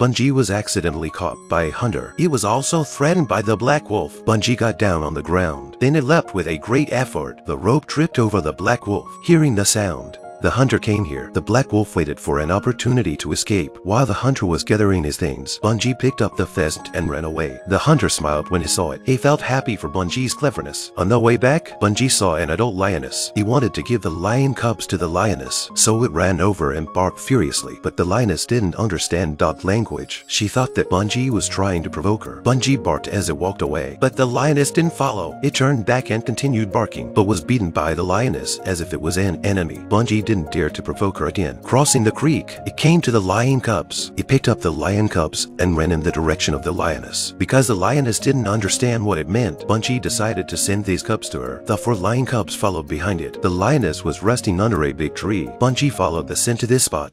Benji was accidentally caught by a hunter. It was also threatened by the black wolf. Benji got down on the ground. Then it leapt with a great effort. The rope tripped over the black wolf. Hearing the sound, the hunter came here. The Black Wolf waited for an opportunity to escape. While the hunter was gathering his things, Benji picked up the pheasant and ran away. The hunter smiled when he saw it. He felt happy for Benji's cleverness. On the way back, Benji saw an adult lioness. He wanted to give the lion cubs to the lioness, so it ran over and barked furiously. But the lioness didn't understand dog language. She thought that Benji was trying to provoke her. Benji barked as it walked away, but the lioness didn't follow. It turned back and continued barking, but was beaten by the lioness as if it was an enemy. Benji didn't didn't dare to provoke her again. Crossing the creek, it came to the lion cubs. It picked up the lion cubs and ran in the direction of the lioness. Because the lioness didn't understand what it meant, Benji decided to send these cubs to her. The four lion cubs followed behind it. The lioness was resting under a big tree. Benji followed the scent to this spot.